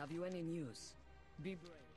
Have you any news? Be brave.